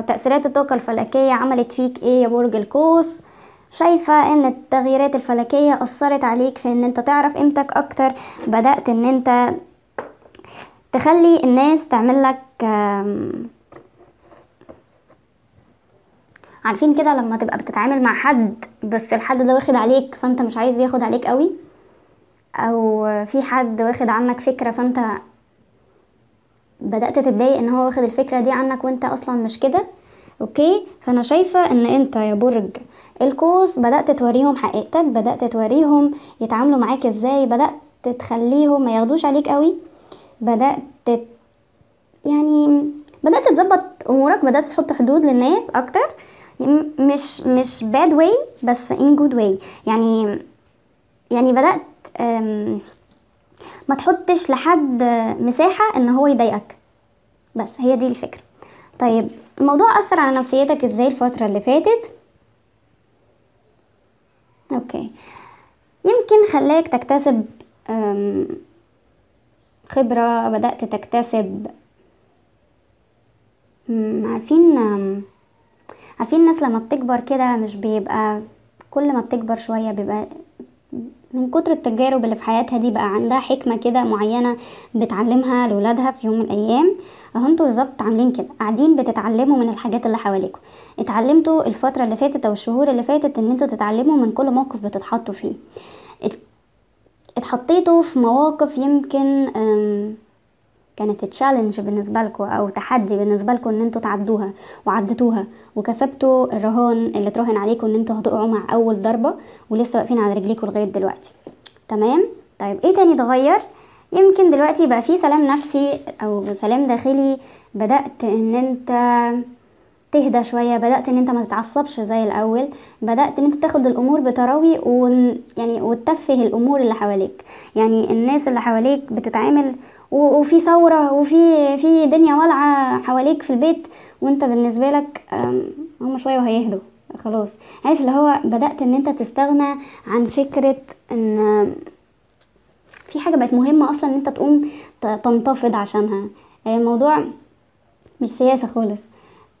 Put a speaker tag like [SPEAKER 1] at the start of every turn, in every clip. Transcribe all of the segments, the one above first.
[SPEAKER 1] وتأثيرات الطاقة الفلكية عملت فيك إيه يا برج القوس؟ شايفة إن التغييرات الفلكية أثرت عليك في إن أنت تعرف قيمتك أكتر بدأت إن أنت تخلي الناس تعمل لك عارفين كده لما تبقى بتتعامل مع حد بس الحد ده واخد عليك فأنت مش عايز ياخد عليك قوي؟ أو في حد واخد عنك فكرة فأنت بدأت تتضايق إن هو واخد الفكرة دي عنك وأنت أصلا مش كده. أوكي؟ فأنا شايفة إن أنت يا برج القوس بدأت توريهم حقيقتك بدأت توريهم يتعاملوا معاك إزاي بدأت تخليهم ما ياخدوش عليك قوي. بدأت يعني بدأت تظبط أمورك بدأت تحط حدود للناس أكتر. مش مش bad way بس in good way. يعني يعني بدأت ما تحطش لحد مساحة إن هو يضايقك. بس هي دي الفكرة. طيب الموضوع أثر على نفسيتك إزاي الفترة اللي فاتت؟ أوكي. يمكن خلاك تكتسب خبرة بدأت تكتسب عارفين عارفين الناس لما بتكبر كده مش بيبقى كل ما بتكبر شوية بيبقى من كتر التجارب اللي في حياتها دي بقى عندها حكمة كده معينة بتعلمها لولادها في يوم من الأيام. أهو أنتوا بالظبط عاملين كده قاعدين بتتعلموا من الحاجات اللي حواليكم اتعلمتوا الفترة اللي فاتت أو الشهور اللي فاتت إن أنتوا تتعلموا من كل موقف بتتحطوا فيه. اتحطيتوا في مواقف يمكن كانت تشالنج بالنسبة لكم أو تحدي بالنسبة لكم إن أنتوا تعدوها وعدتوها. وكسبتوا الرهان اللي تراهن عليكم إن أنتوا هتقعوا مع أول ضربة ولسه واقفين على رجليكم لغاية دلوقتي. تمام؟ طيب إيه تاني اتغير؟ يمكن دلوقتي بقى في سلام نفسي أو سلام داخلي. بدأت إن انت تهدى شوية بدأت إن انت ما تتعصبش زي الأول. بدأت إن انت تاخد الأمور بتراوي و... يعني وتتفه الأمور اللي حواليك. يعني الناس اللي حواليك بتتعامل وفي ثورة وفي في دنيا والعة حواليك في البيت وانت بالنسبة لك هم شوية وهيهدوا خلاص. عارف اللي هو بدأت إن أنت تستغنى عن فكرة إن في حاجة بقت مهمة أصلا إن أنت تقوم تنتفض عشانها. الموضوع مش سياسة خالص.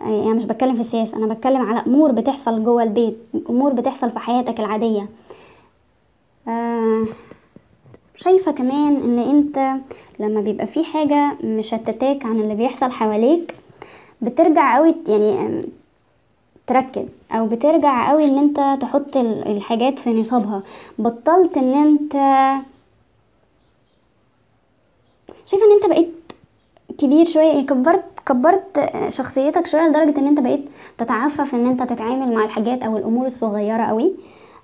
[SPEAKER 1] يعني مش بتكلم في السياسة أنا بتكلم على أمور بتحصل جوه البيت أمور بتحصل في حياتك العادية. آه شايفة كمان إن أنت لما بيبقى في حاجة مشتتاك عن اللي بيحصل حواليك بترجع قوي يعني تركز أو بترجع قوي إن أنت تحط الحاجات في نصابها. بطلت إن أنت شايفة إن أنت بقيت كبير شوية يعني كبرت كبرت شخصيتك شوية لدرجة إن أنت بقيت تتعفف إن أنت تتعامل مع الحاجات أو الأمور الصغيرة قوي.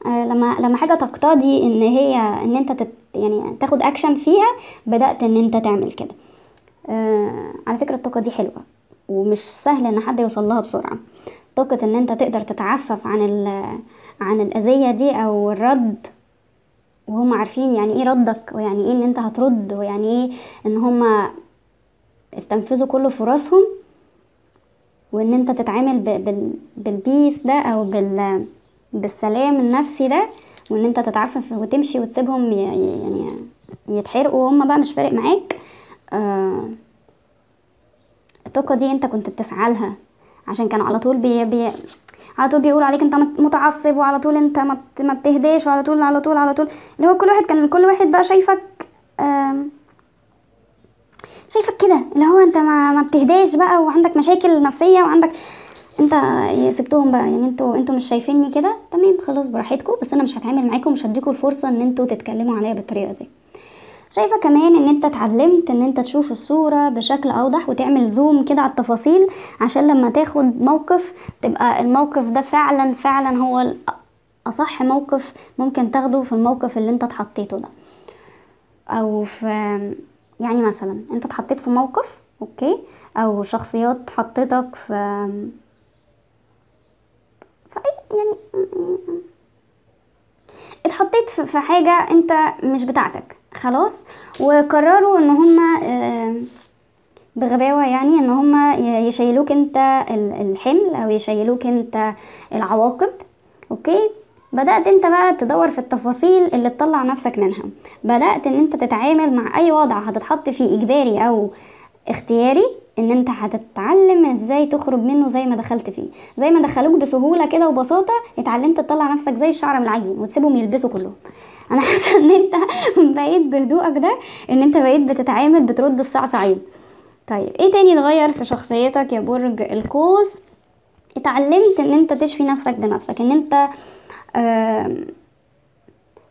[SPEAKER 1] لما لما حاجة تقتضي ان هي ان انت تت يعني تاخد اكشن فيها بدأت ان انت تعمل كده. آه على فكرة الطاقة دي حلوة ومش سهل ان حد يوصل لها بسرعة. طاقة ان انت تقدر تتعفف عن عن الأذية دي أو الرد وهم عارفين يعني إيه ردك ويعني إيه إن انت هترد ويعني إيه إن هم استنفذوا كل فرصهم وإن انت تتعامل بال peace ده أو بال بالسلام النفسي ده وإن أنت تتعفف وتمشي وتسيبهم يعني يتحرقوا وهم بقى مش فارق معاك. آه الطاقة دي أنت كنت بتسعى لها. عشان كانوا على طول بي, بي على طول بيقولوا عليك أنت متعصب وعلى طول أنت ما بتهداش وعلى طول على طول على طول. اللي هو كل واحد كان كل واحد بقى شايفك آه شايفك كده. اللي هو أنت ما, ما بتهداش بقى وعندك مشاكل نفسية وعندك انت سبتهم بقى يعني أنتوا أنتوا مش شايفيني كده؟ تمام خلاص براحتكم بس أنا مش هتعامل معاكم مش هديكم الفرصة إن أنتوا تتكلموا عليا بالطريقة دي. شايفة كمان إن انت اتعلمت إن انت تشوف الصورة بشكل أوضح وتعمل زوم كده على التفاصيل عشان لما تاخد موقف تبقى الموقف ده فعلا فعلا هو أصح موقف ممكن تاخده في الموقف اللي انت اتحطيته ده. أو في يعني مثلا انت اتحطيت في موقف okay؟ أو شخصيات حطتك في يعني اتحطيت في حاجة أنت مش بتاعتك خلاص؟ وقرروا إن هما بغباوة يعني إن هما يشيلوك أنت الحمل أو يشيلوك أنت العواقب okay؟ بدأت أنت بقى تدور في التفاصيل اللي تطلع نفسك منها. بدأت إن أنت تتعامل مع أي وضع هتتحط فيه إجباري أو اختياري إن أنت هتتعلم إزاي تخرج منه زي ما دخلت فيه. زي ما دخلوك بسهولة كده وبساطة اتعلمت تطلع نفسك زي الشعره من العجين وتسيبهم يلبسوا كلهم. أنا حاسة إن أنت بقيت بهدوءك ده إن أنت بقيت بتتعامل بترد الصعصعين طيب إيه تاني اتغير في شخصيتك يا برج القوس؟ اتعلمت إن أنت تشفي نفسك بنفسك إن أنت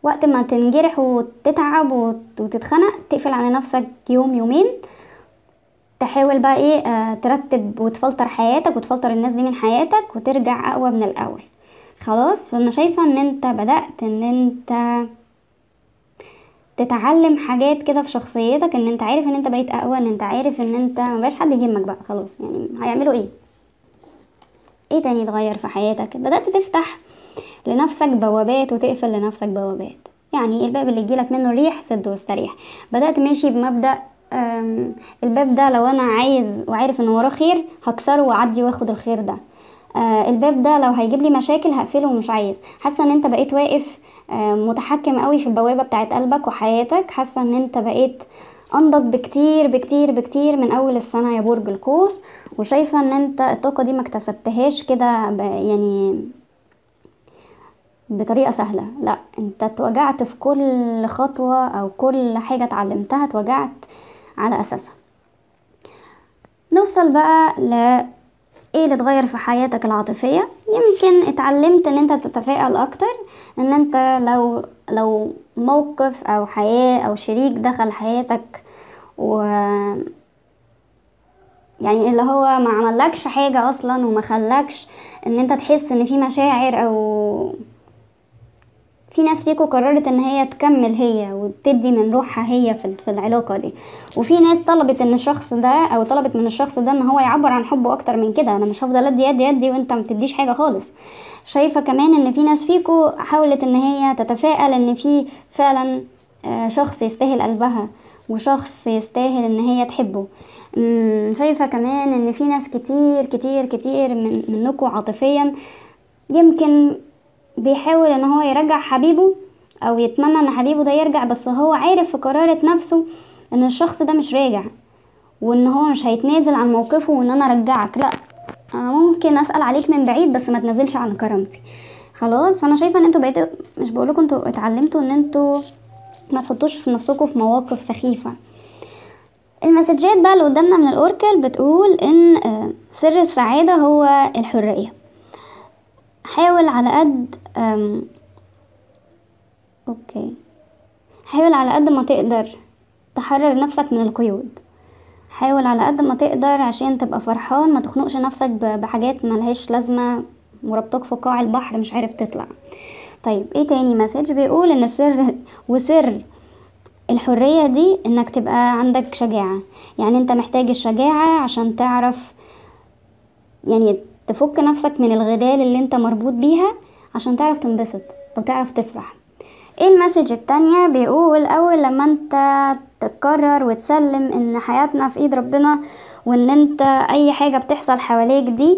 [SPEAKER 1] وقت ما تنجرح وتتعب وت- وتتخنق تقفل على نفسك يوم يومين. تحاول بقى إيه آه ترتب وتفلتر حياتك وتفلتر الناس دي من حياتك وترجع أقوى من الأول. خلاص؟ فأنا شايفة إن أنت بدأت إن أنت تتعلم حاجات كده في شخصيتك إن أنت عارف إن أنت بقيت أقوى إن أنت عارف إن أنت مبقاش حد يهمك بقى خلاص. يعني هيعملوا إيه؟ إيه تاني اتغير في حياتك؟ بدأت تفتح لنفسك بوابات وتقفل لنفسك بوابات. يعني الباب اللي يجيلك منه الريح سد واستريح. بدأت ماشي بمبدأ الباب ده لو أنا عايز وعارف إن وراه خير هكسره وأعدي وآخد الخير ده. آه، الباب ده لو هيجيب لي مشاكل هقفله ومش عايز. حاسة إن أنت بقيت واقف آه، متحكم قوي في البوابة بتاعت قلبك وحياتك. حاسة إن أنت بقيت أنضج بكتير بكتير بكتير من أول السنة يا برج القوس. وشايفة إن أنت الطاقة دي ما اكتسبتهاش كده يعني بطريقة سهلة. لأ أنت اتوجعت في كل خطوة أو كل حاجة اتعلمتها اتوجعت على أساسها. نوصل بقى ل إيه اللي اتغير في حياتك العاطفية؟ يمكن اتعلمت إن أنت تتفائل أكتر إن أنت لو لو موقف أو حياة أو شريك دخل حياتك و يعني اللي هو ما عملكش حاجة أصلا وما خلاكش إن أنت تحس إن في مشاعر أو في ناس فيكم قررت إن هي تكمل هي وتدي من روحها هي في العلاقة دي. وفي ناس طلبت إن الشخص ده أو طلبت من الشخص ده إن هو يعبر عن حبه أكتر من كده. أنا مش هفضل أدي أدي أدي وأنت ما بتديش حاجة خالص. شايفة كمان إن في ناس فيكم حاولت إن هي تتفائل إن في فعلا آه، شخص يستاهل قلبها وشخص يستاهل إن هي تحبه. شايفة كمان إن في ناس كتير كتير كتير من منكم عاطفيا يمكن بيحاول إن هو يرجع حبيبه أو يتمنى إن حبيبه ده يرجع بس هو عارف في قرارة نفسه إن الشخص ده مش راجع وإن هو مش هيتنازل عن موقفه وإن أنا أرجعك. لأ أنا ممكن أسأل عليك من بعيد بس ما تنزلش عن كرامتي. خلاص فأنا شايفة إن أنتوا بقيتوا مش بقولكم أنتوا اتعلمتوا إن أنتوا ما تحطوش في نفسكم في مواقف سخيفة. المسجات بقى اللي قدامنا من الأوركل بتقول إن آه، سر السعادة هو الحرية. حاول على قد. أوكي. حاول على قد ما تقدر تحرر نفسك من القيود. حاول على قد ما تقدر عشان تبقى فرحان ما تخنقش نفسك بحاجات ملهاش لازمة مربطك في قاع البحر مش عارف تطلع. طيب إيه تاني؟ message بيقول إن السر وسر الحرية دي إنك تبقى عندك شجاعة. يعني أنت محتاج الشجاعة عشان تعرف يعني تفك نفسك من الغلال اللي انت مربوط بيها عشان تعرف تنبسط أو تعرف تفرح. إيه ال message التانية؟ بيقول أول لما انت تقرر وتسلم إن حياتنا في إيد ربنا وإن انت أي حاجة بتحصل حواليك دي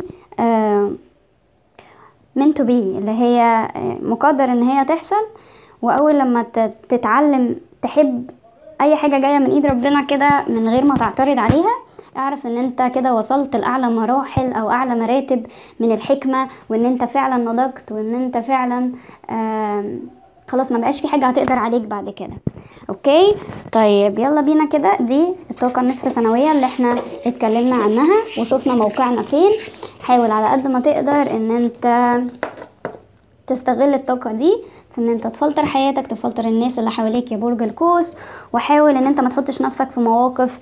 [SPEAKER 1] meant to be اللي هي آه، مقدر إن هي تحصل. وأول لما تتعلم تحب أي حاجة جاية من إيد ربنا كده من غير ما تعترض عليها اعرف ان انت كده وصلت لأعلى مراحل أو اعلى مراتب من الحكمة وان انت فعلا نضجت وان انت فعلا خلاص ما بقاش في حاجة هتقدر عليك بعد كده. أوكي؟ طيب يلا بينا كده. دي الطاقة النصف سنوية اللي إحنا اتكلمنا عنها وشوفنا موقعنا فين. حاول على قد ما تقدر ان انت تستغل الطاقة دي في ان انت تفلتر حياتك تفلتر الناس اللي حواليك يا برج القوس وحاول ان انت ما تحطش نفسك في مواقف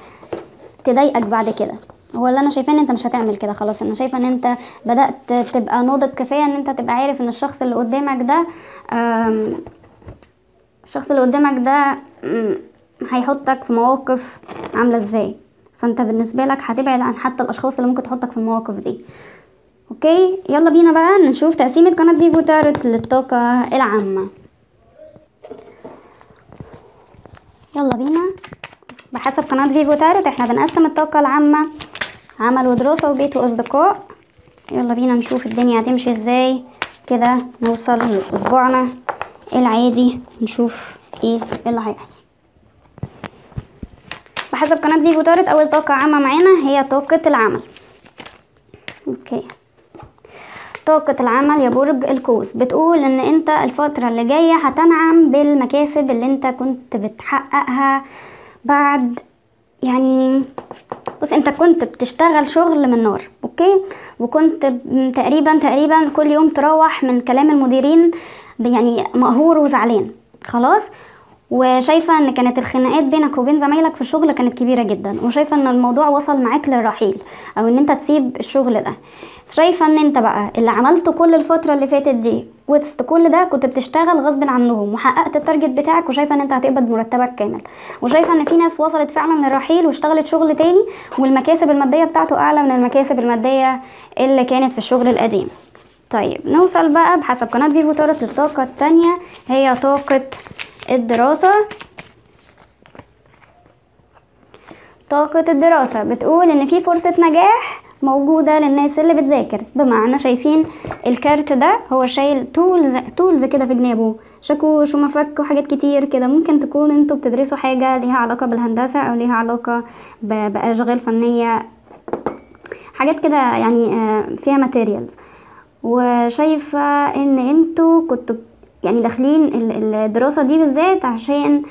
[SPEAKER 1] تضايقك بعد كده. هو اللي أنا شايفاه إن أنت مش هتعمل كده خلاص. أنا شايفة إن أنت بدأت تبقى ناضج كفاية إن أنت تبقى عارف إن الشخص اللي قدامك ده الشخص اللي قدامك ده هيحطك في مواقف عاملة إزاي. فأنت بالنسبة لك هتبعد عن حتى الأشخاص اللي ممكن تحطك في المواقف دي. okay؟ يلا بينا بقى نشوف تقسيمه قناه فيفو تاروت للطاقة العامة. يلا بينا. بحسب قناة فيفو تاروت إحنا بنقسم الطاقة العامة عمل ودراسة وبيت وأصدقاء. يلا بينا نشوف الدنيا هتمشي إزاي. كده نوصل لأسبوعنا العادي نشوف إيه اللي هيحصل. بحسب قناة فيفو تارت أول طاقة عامة معانا هي طاقة العمل. okay. طاقة العمل يا برج القوس. بتقول إن أنت الفترة اللي جاية هتنعم بالمكاسب اللي أنت كنت بتحققها. بعد يعني بص انت كنت بتشتغل شغل من نار okay؟ وكنت تقريبا تقريبا كل يوم تروح من كلام المديرين يعني مقهور وزعلان خلاص؟ وشايفة إن كانت الخناقات بينك وبين زمايلك في الشغل كانت كبيرة جدا وشايفة إن الموضوع وصل معاك للرحيل أو إن أنت تسيب الشغل ده. شايفة إن أنت بقى اللي عملته كل الفترة اللي فاتت دي وسط كل ده كنت بتشتغل غصب عنهم وحققت التارجت بتاعك وشايفة إن أنت هتقبض مرتبك كامل. وشايفة إن في ناس وصلت فعلا للرحيل واشتغلت شغل تاني والمكاسب المادية بتاعته أعلى من المكاسب المادية اللي كانت في الشغل القديم. طيب نوصل بقى بحسب قناة فيفو تارت للطاقة التانية هي طاقة الدراسة. طاقة الدراسة. بتقول إن في فرصة نجاح موجودة للناس اللي بتذاكر. بمعنى شايفين الكارت ده هو شايل tools tools كده في جنابه. شاكوش ومفك وحاجات كتير كده. ممكن تكون أنتوا بتدرسوا حاجة ليها علاقة بالهندسة أو ليها علاقة بأشغال فنية. حاجات كده يعني آه، فيها ماتيريالز وشايفة إن أنتوا كنتوا يعني داخلين ال- الدراسة دي بالذات عشان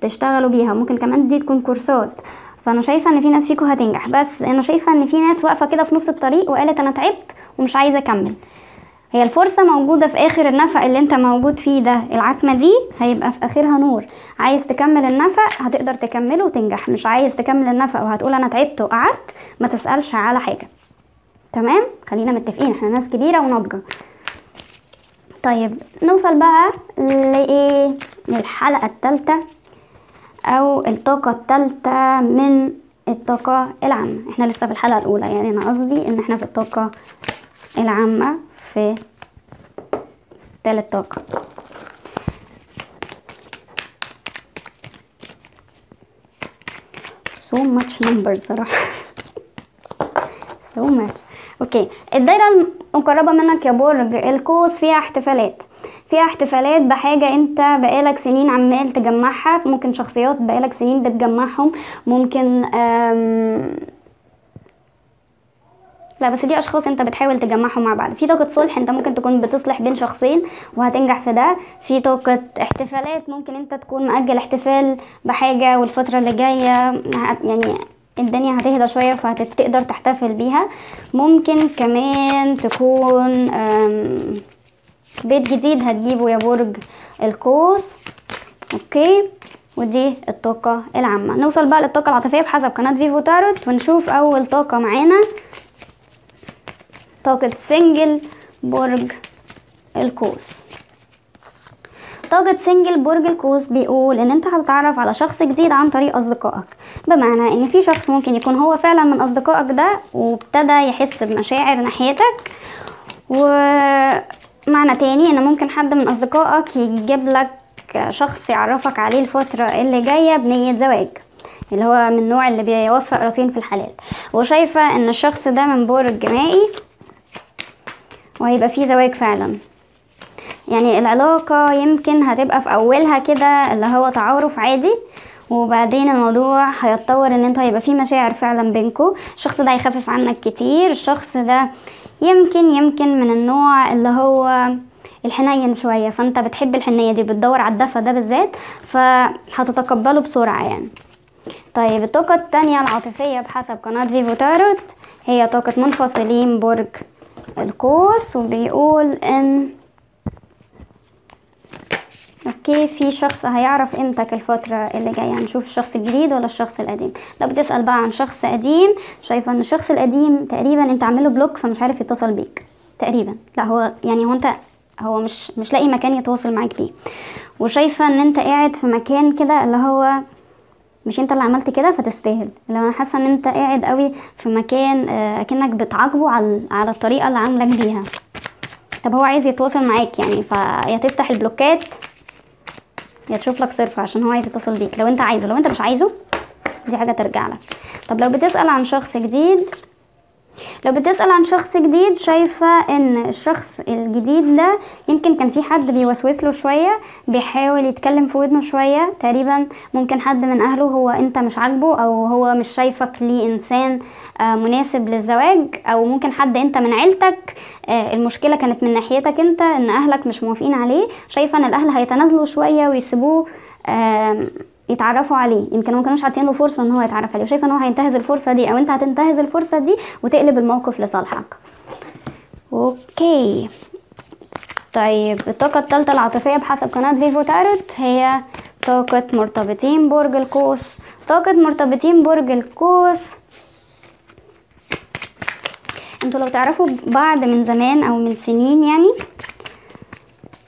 [SPEAKER 1] تشتغلوا بيها. ممكن كمان دي تكون كورسات. فأنا شايفة إن في ناس فيكم هتنجح. بس أنا شايفة إن في ناس واقفة كده في نص الطريق وقالت أنا تعبت ومش عايزة أكمل. هي الفرصة موجودة في آخر النفق اللي أنت موجود فيه ده. العتمة دي هيبقى في آخرها نور. عايز تكمل النفق هتقدر تكمله وتنجح. مش عايز تكمل النفق وهتقول أنا تعبت وقعدت ما تسألش على حاجة. تمام؟ خلينا متفقين. إحنا ناس كبيرة وناضجة. طيب نوصل بقى لإيه؟ للحلقة التالتة أو الطاقة التالتة من الطاقة العامة. إحنا لسه في الحلقة الأولى يعني أنا قصدي إن إحنا في الطاقة العامة في تالت طاقة. So much numbers صراحة. So much. أوكي. الدايرة المقربة منك يا برج القوس فيها احتفالات. فيها احتفالات بحاجة انت بقالك سنين عمال تجمعها ممكن شخصيات بقالك سنين بتجمعهم ممكن أم لا بس دي أشخاص انت بتحاول تجمعهم مع بعض. في طاقة صلح انت ممكن تكون بتصلح بين شخصين وهتنجح في ده. في طاقة احتفالات ممكن انت تكون مأجل احتفال بحاجة والفترة اللي جاية يعني الدنيا هتهدى شوية فهتقدر تحتفل بيها. ممكن كمان تكون بيت جديد هتجيبه يا برج القوس. okay؟ ودي الطاقة العامة. نوصل بقى للطاقة العاطفية بحسب قناة فيفو تاروت ونشوف أول طاقة معانا. طاقة single برج القوس. طاقة single برج القوس بيقول إن أنت هتتعرف على شخص جديد عن طريق أصدقائك. بمعنى إن في شخص ممكن يكون هو فعلا من أصدقائك ده وابتدى يحس بمشاعر ناحيتك. ومعنى تاني إن ممكن حد من أصدقائك يجيب لك شخص يعرفك عليه الفترة اللي جاية بنية زواج اللي هو من النوع اللي بيوفق راسين في الحلال. وشايفة إن الشخص ده من برج مائي وهيبقى فيه زواج فعلا. يعني العلاقة يمكن هتبقى في أولها كده اللي هو تعارف عادي وبعدين الموضوع هيتطور إن أنتوا هيبقى فيه مشاعر فعلا بينكوا. الشخص ده هيخفف عنك كتير الشخص ده يمكن يمكن من النوع اللي هو الحنين شوية. فأنت بتحب الحنية دي بتدور على الدفى ده بالذات فهتتقبله بسرعة يعني. طيب الطاقة التانية العاطفية بحسب قناة فيفو تاروت هي طاقة منفصلين برج القوس وبيقول إن okay في شخص هيعرف قيمتك الفترة اللي جاية. هنشوف الشخص الجديد ولا الشخص القديم. لو بتسأل بقى عن شخص قديم شايفة إن الشخص القديم تقريبا أنت عامله block فمش عارف يتصل بيك. تقريبا. لا هو يعني هو أنت هو مش مش لاقي مكان يتواصل معاك بيه. وشايفة إن أنت قاعد في مكان كده اللي هو مش أنت اللي عملت كده فتستاهل. لو أنا حاسة إن أنت قاعد قوي في مكان آه، أكنك بتعاقبه على على الطريقة اللي عاملك بيها. طب هو عايز يتواصل معاك يعني فيا تفتح البلوكات يا تشوف لك صرف عشان هو عايز يتصل بيك. لو انت عايزه لو انت مش عايزه دي حاجة ترجع لك. طب لو بتسأل عن شخص جديد لو بتسأل عن شخص جديد شايفة إن الشخص الجديد ده يمكن كان في حد بيوسوس له شوية بيحاول يتكلم في ودنه شوية. تقريبا ممكن حد من أهله هو أنت مش عاجبه أو هو مش شايفك ليه إنسان آه، مناسب للزواج. أو ممكن حد أنت من عيلتك آه، المشكلة كانت من ناحيتك أنت إن أهلك مش موافقين عليه. شايفة إن الأهل هيتنازلوا شوية ويسيبوه يتعرفوا عليه. يمكن ما كانوش له فرصة إن هو يتعرف عليه. وشايفة إن هو هينتهز الفرصة دي أو أنت هتنتهز الفرصة دي وتقلب الموقف لصالحك. okay. طيب الطاقة الثالثة العاطفية بحسب قناة فيفو تاروت هي طاقة مرتبطين برج القوس. طاقة مرتبطين برج القوس. أنتوا لو تعرفوا بعض من زمان أو من سنين يعني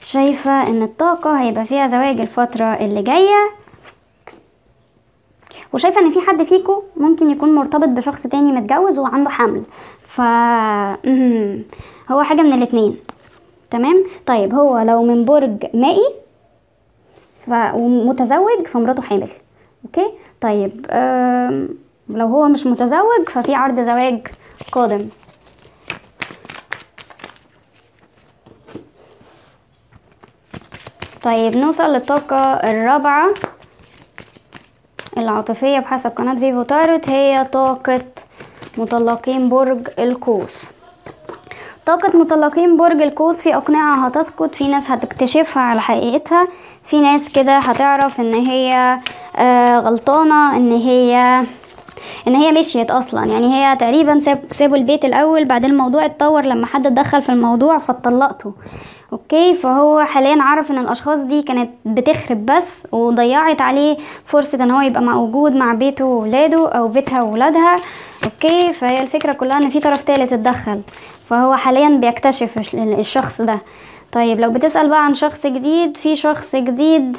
[SPEAKER 1] شايفة إن الطاقة هيبقى فيها زواج الفترة اللي جاية وشايفة إن في حد فيكو ممكن يكون مرتبط بشخص تاني متجوز وعنده حمل. ف. هو حاجة من الاتنين. تمام؟ طيب هو لو من برج مائي ف... ومتزوج فمراته حامل. أوكي؟ طيب آم، لو هو مش متزوج ففي عرض زواج قادم. طيب نوصل للطاقة الرابعة. العاطفية بحسب قناة فيفو تاروت هي طاقة مطلقين برج القوس. طاقة مطلقين برج القوس في أقنعة هتسقط في ناس هتكتشفها على حقيقتها في ناس كده هتعرف إن هي آه غلطانة إن هي إن هي مشيت أصلا. يعني هي تقريبا ساب سابوا البيت الأول بعدين الموضوع اتطور لما حد اتدخل في الموضوع فاتطلقتوا. okay؟ فهو حاليا عرف إن الأشخاص دي كانت بتخرب بس وضيعت عليه فرصة إن هو يبقى موجود مع بيته وولاده أو بيتها وولادها. okay؟ فهي الفكرة كلها إن في طرف تالت اتدخل. فهو حاليا بيكتشف الش- الشخص ده. طيب لو بتسأل بقى عن شخص جديد في شخص جديد.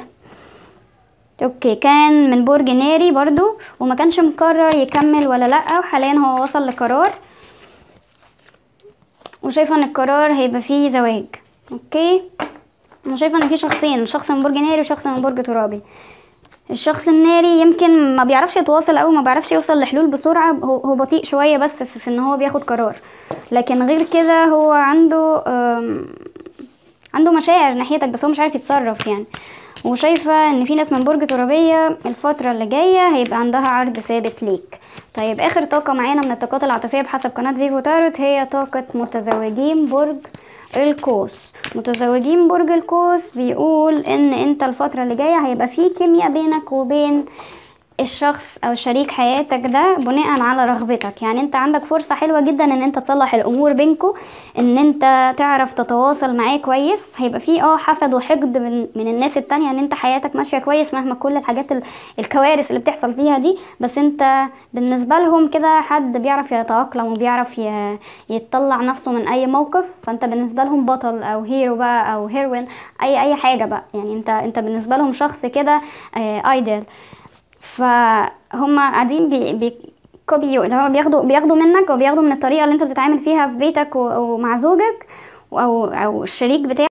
[SPEAKER 1] okay كان من برج ناري برضو وما كانش مقرر يكمل ولا لأ وحاليا هو وصل لقرار. وشايفة إن القرار هيبقى فيه زواج. أوكي؟ أنا شايفة إن في شخصين شخص من برج ناري وشخص من برج ترابي. الشخص الناري يمكن ما بيعرفش يتواصل أو ما بيعرفش يوصل لحلول بسرعة هو بطيء شوية بس في, إن هو بياخد قرار. لكن غير كده هو عنده عنده مشاعر ناحيتك بس هو مش عارف يتصرف يعني. وشايفة إن في ناس من برج ترابية الفترة اللي جاية هيبقى عندها عرض ثابت ليك. طيب آخر طاقة معانا من الطاقات العاطفية بحسب قناة فيفو تاروت هي طاقة متزوجين برج القوس. متزوجين برج القوس بيقول إن أنت الفترة اللي جاية هيبقى في كيمياء بينك وبين الشخص أو شريك حياتك ده بناء على رغبتك. يعني أنت عندك فرصة حلوة جدا إن أنت تصلح الأمور بينكو إن أنت تعرف تتواصل معاه كويس. هيبقى فيه آه حسد وحقد من, من الناس التانية إن أنت حياتك ماشية كويس مهما كل الحاجات ال- الكوارث اللي بتحصل فيها دي. بس أنت بالنسبة لهم كده حد بيعرف يتأقلم وبيعرف ي- يطلع نفسه من أي موقف فأنت بالنسبة لهم بطل أو hero بقى أو heroine أي أي حاجة بقى. يعني أنت أنت بالنسبة لهم شخص كده ideal فهم قاعدين بي بي copy و اللي هو بياخدوا بياخدوا منك وبياخدوا من الطريقة اللي انت بتتعامل فيها في بيتك ومع زوجك أو أو الشريك بتاعك.